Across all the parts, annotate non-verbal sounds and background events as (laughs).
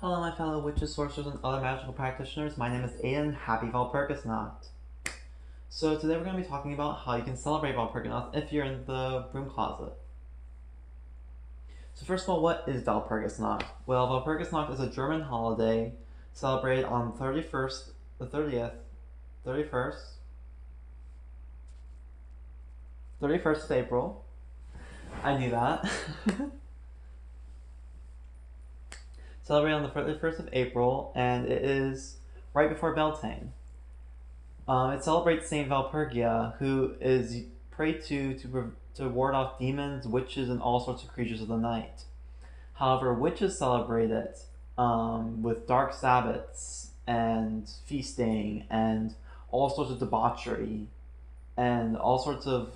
Hello, my fellow witches, sorcerers, and other magical practitioners. My name is Aiden. Happy Walpurgisnacht. So today we're going to be talking about how you can celebrate Walpurgisnacht if you're in the broom closet. So first of all, what is Walpurgisnacht? Well, Walpurgisnacht is a German holiday celebrated on 31st, the 30th, 31st, 31st of April. I knew that. (laughs) celebrated on the 31st of April, and it is right before Beltane. Um, it celebrates Saint Walpurgia, who is prayed to to to ward off demons, witches, and all sorts of creatures of the night. However, witches celebrate it um, with dark sabbats and feasting and all sorts of debauchery and all sorts of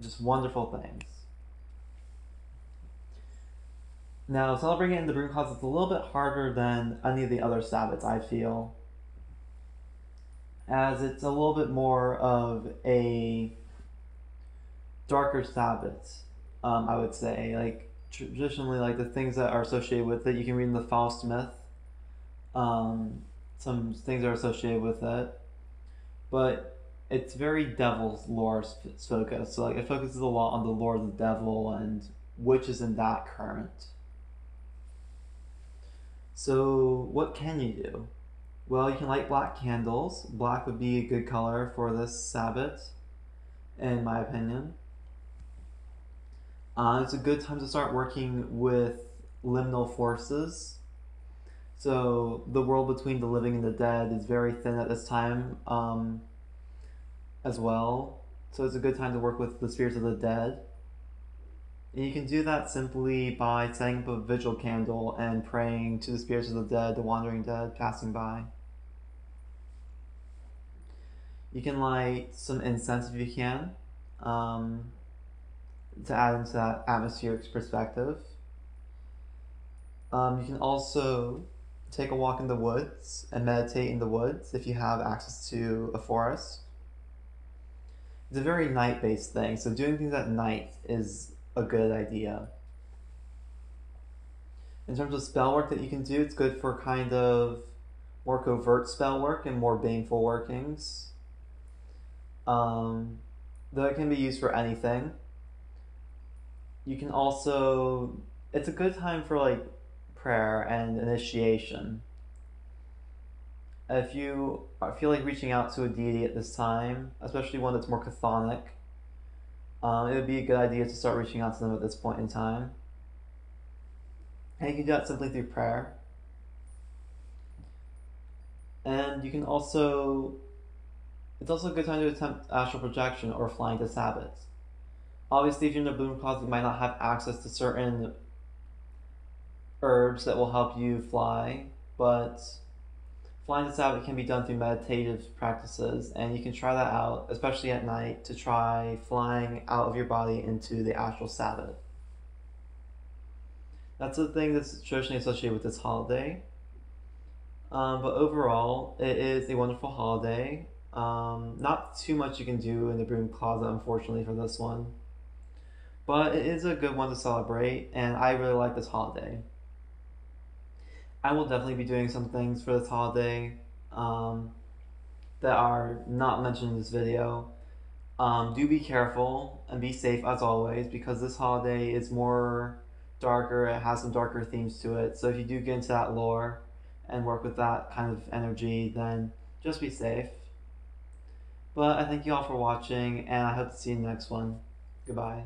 just wonderful things. Now, celebrating it in the broom closet is a little bit harder than any of the other Sabbats, I feel, as it's a little bit more of a darker Sabbat, um, I would say. Like, traditionally, like the things that are associated with it, you can read in the Faust myth. Um, some things are associated with it, but it's very devil's lore focused. So, like, it focuses a lot on the lore of the devil and witches in that current. So what can you do? Well, you can light black candles. Black would be a good color for this Sabbat, in my opinion. Uh, it's a good time to start working with liminal forces. So the world between the living and the dead is very thin at this time um, as well. So it's a good time to work with the spirits of the dead. And you can do that simply by setting up a vigil candle and praying to the spirits of the dead, the wandering dead passing by. You can light some incense if you can um, to add into that atmospheric perspective. Um, you can also take a walk in the woods and meditate in the woods if you have access to a forest. It's a very night based thing, so doing things at night is a good idea. In terms of spell work that you can do, it's good for kind of more covert spell work and more baneful workings. Um, though it can be used for anything. You can also, it's a good time for like prayer and initiation. If you feel like reaching out to a deity at this time, especially one that's more chthonic, um, it would be a good idea to start reaching out to them at this point in time. And you can do that simply through prayer. And you can also, it's also a good time to attempt astral projection or flying to Sabbats. Obviously, if you're in the broom closet, you might not have access to certain herbs that will help you fly, but Flying to Sabbat can be done through meditative practices, and you can try that out, especially at night, to try flying out of your body into the astral Sabbat. That's the thing that's traditionally associated with this holiday. Um, but overall, it is a wonderful holiday. Um, not too much you can do in the broom closet, unfortunately, for this one. But it is a good one to celebrate, and I really like this holiday. I will definitely be doing some things for this holiday um, that are not mentioned in this video. Um, do be careful and be safe as always because this holiday is more darker, it has some darker themes to it. So if you do get into that lore and work with that kind of energy, then just be safe. But I thank you all for watching and I hope to see you in the next one. Goodbye.